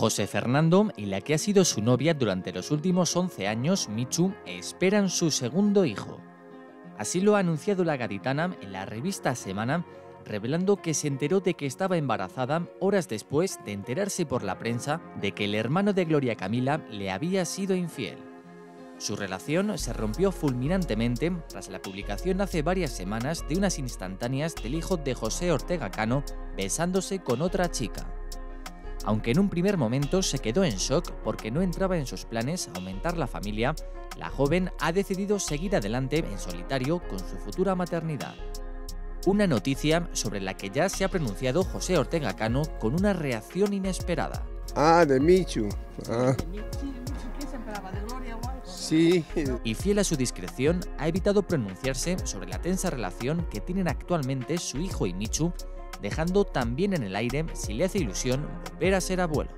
José Fernando y la que ha sido su novia durante los últimos 11 años, Michu, esperan su segundo hijo. Así lo ha anunciado la gaditana en la revista Semana, revelando que se enteró de que estaba embarazada horas después de enterarse por la prensa de que el hermano de Gloria Camila le había sido infiel. Su relación se rompió fulminantemente tras la publicación hace varias semanas de unas instantáneas del hijo de José Ortega Cano besándose con otra chica. Aunque en un primer momento se quedó en shock porque no entraba en sus planes aumentar la familia, la joven ha decidido seguir adelante en solitario con su futura maternidad. Una noticia sobre la que ya se ha pronunciado José Ortega Cano con una reacción inesperada. Ah, de Michu. Ah, ¿Qué se esperaba? ¿De Gloria o algo? sí. Y fiel a su discreción, ha evitado pronunciarse sobre la tensa relación que tienen actualmente su hijo y Michu, dejando también en el aire si le hace ilusión volver a ser abuelo.